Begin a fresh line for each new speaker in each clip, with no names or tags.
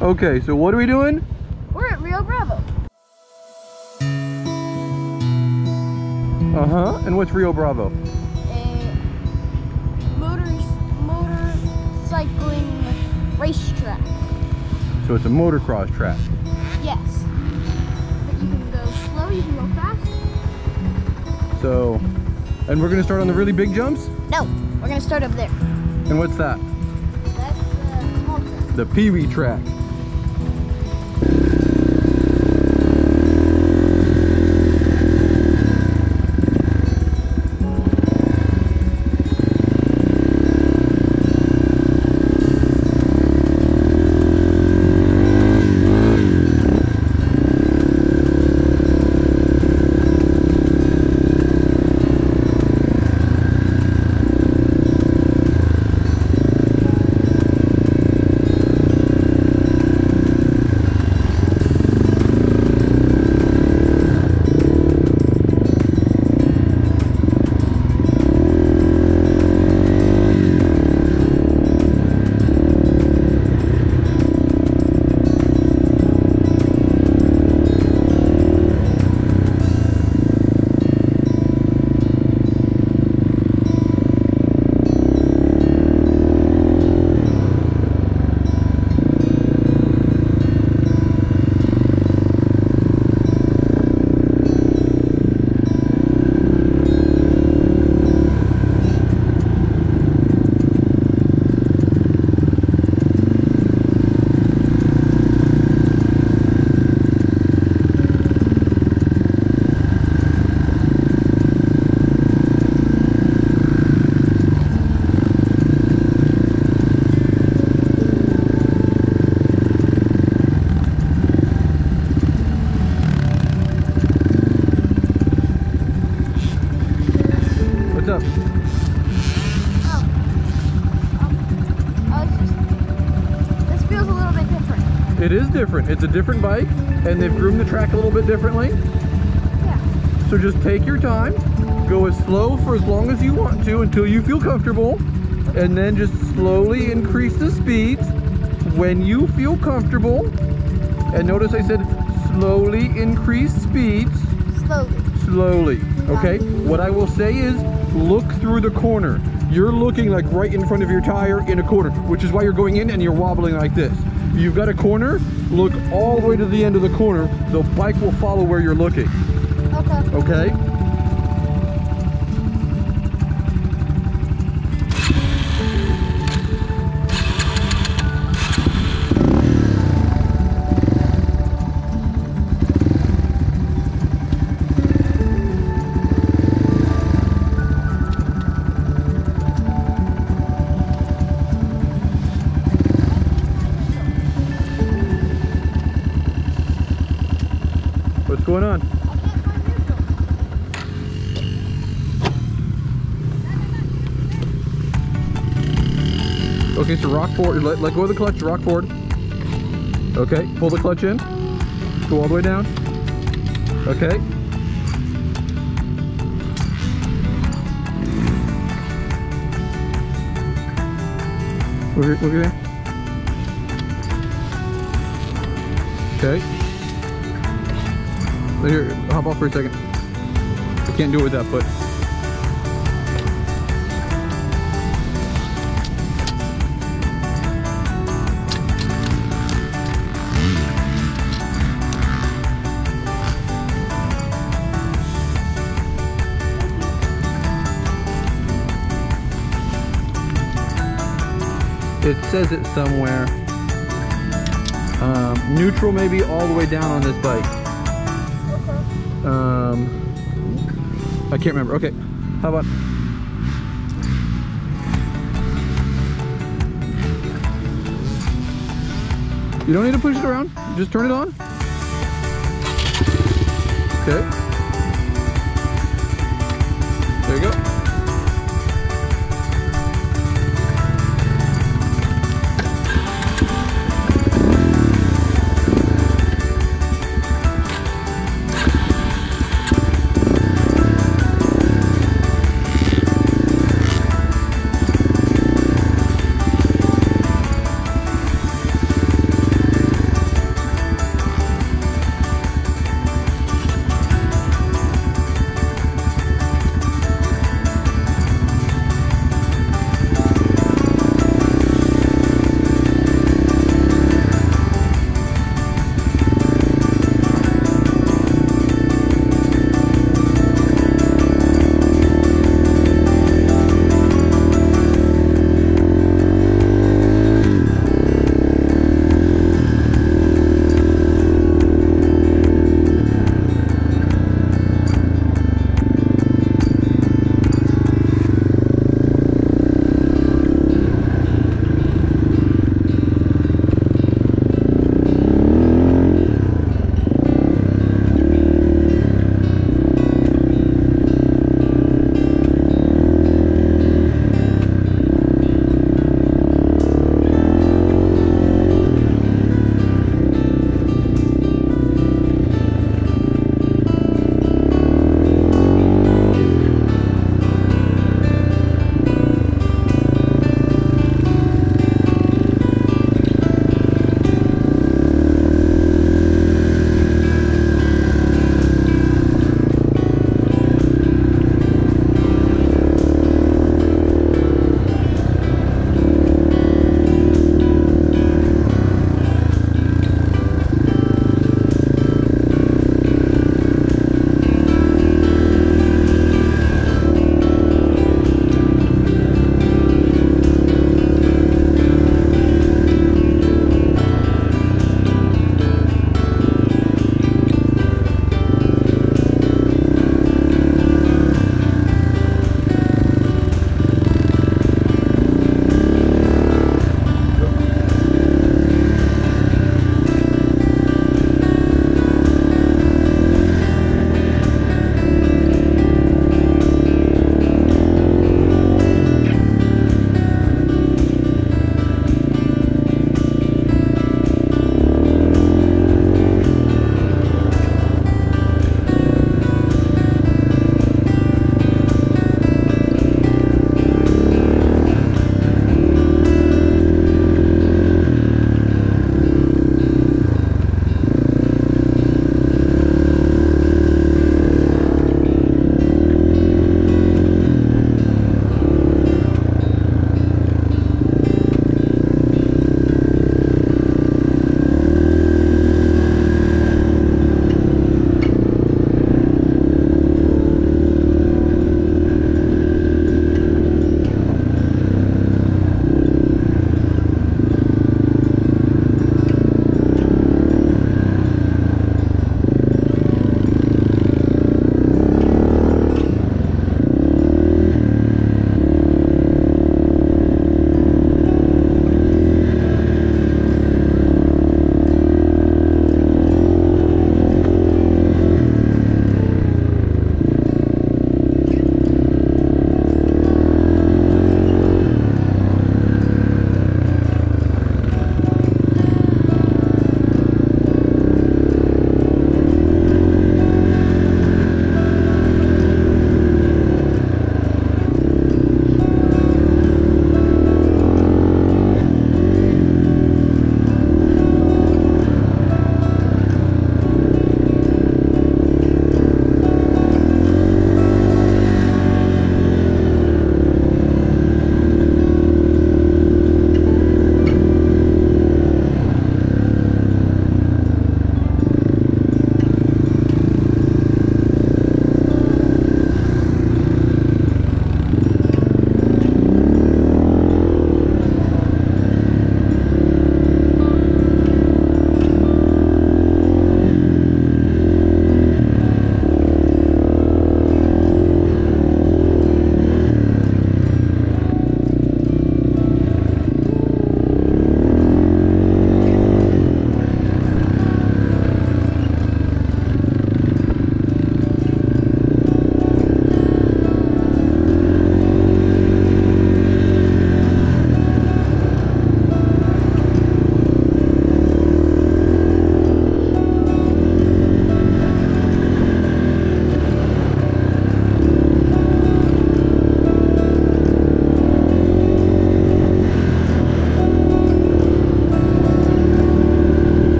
Okay, so what are we doing?
We're at Rio Bravo.
Uh-huh. And what's Rio Bravo?
A motor motorcycling racetrack.
So it's a motocross track.
Yes. But you can go slow, you can go fast.
So, and we're gonna start on the really big jumps?
No, we're gonna start up there.
And what's that?
That's the small track.
The Pee Wee track. It is different. It's a different bike, and they've groomed the track a little bit differently.
Yeah.
So just take your time, go as slow for as long as you want to until you feel comfortable, and then just slowly increase the speeds when you feel comfortable. And notice I said slowly increase speeds,
Slowly.
slowly, okay? What I will say is look through the corner. You're looking like right in front of your tire in a corner, which is why you're going in and you're wobbling like this. You've got a corner, look all the way to the end of the corner. The bike will follow where you're looking,
Okay.
okay? So rock forward. Let, let go of the clutch. Rock forward. Okay, pull the clutch in. Go all the way down. Okay. Over here, over here. Okay. Here, hop off for a second. I can't do it with that foot. Says it somewhere. Um, neutral maybe all the way down on this bike. Um, I can't remember. Okay, how about? You don't need to push it around. Just turn it on. Okay.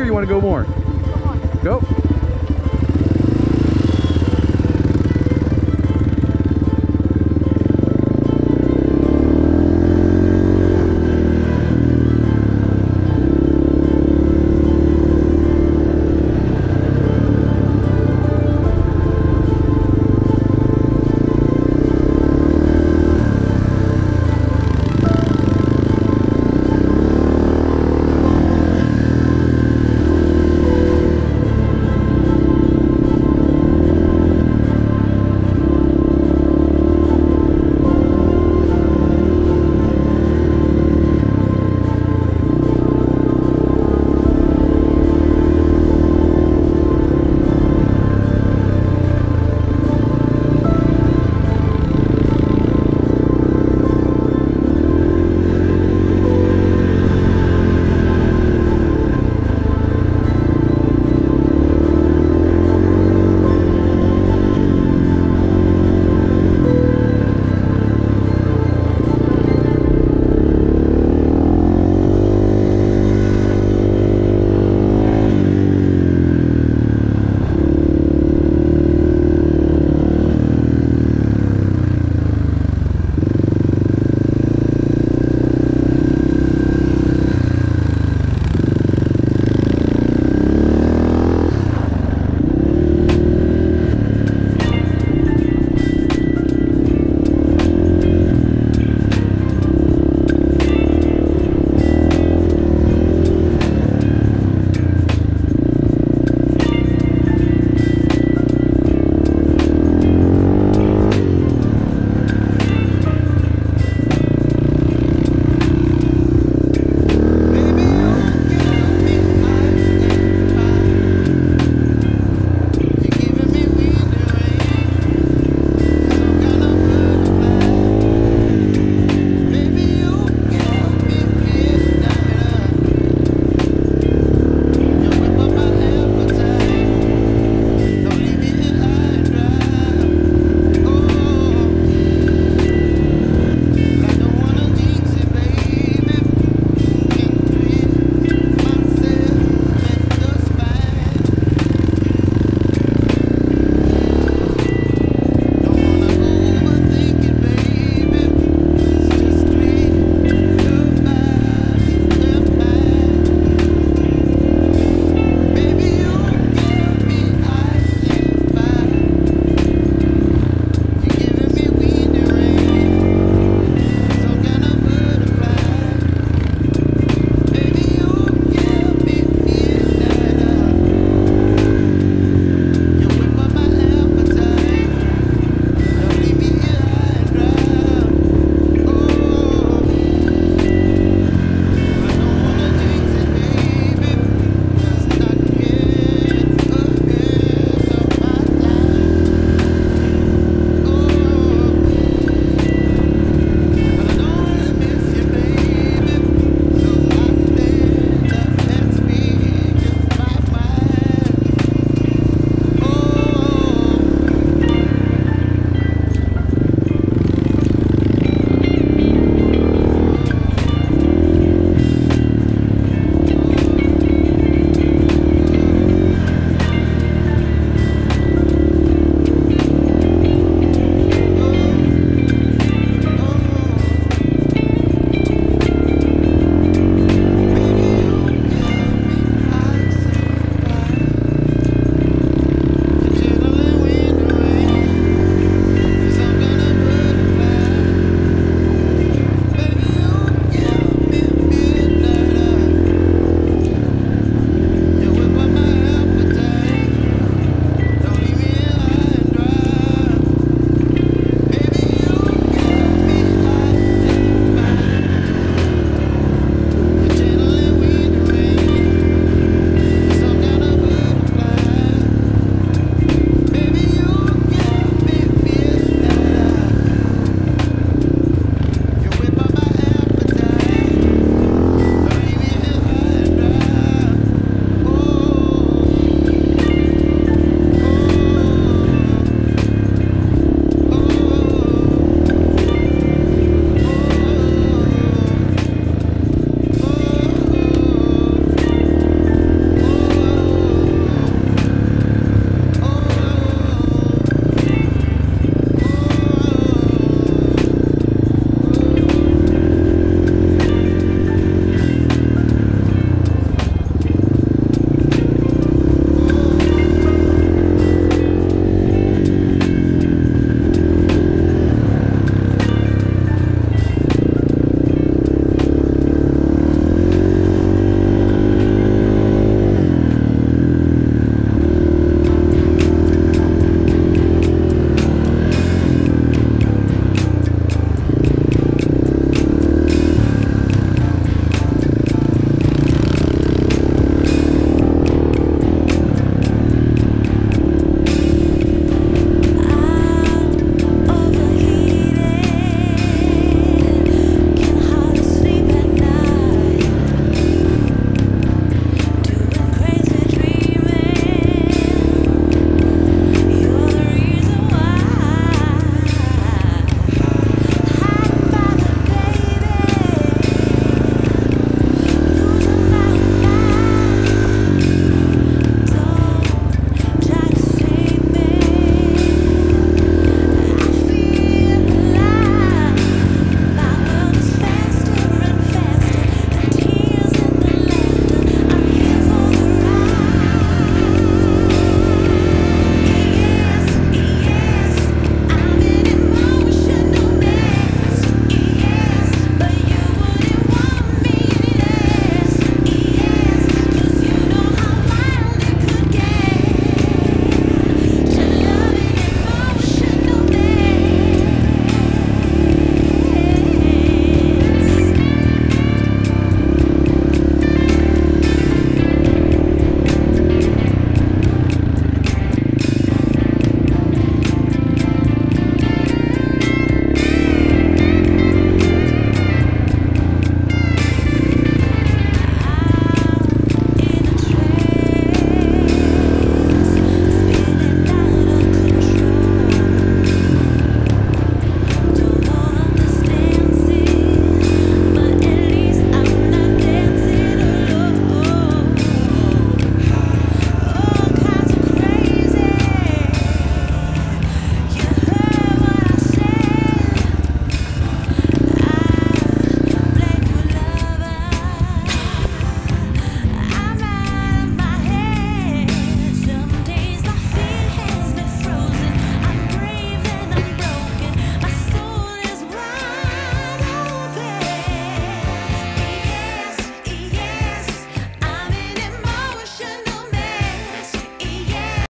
Or you want to go more?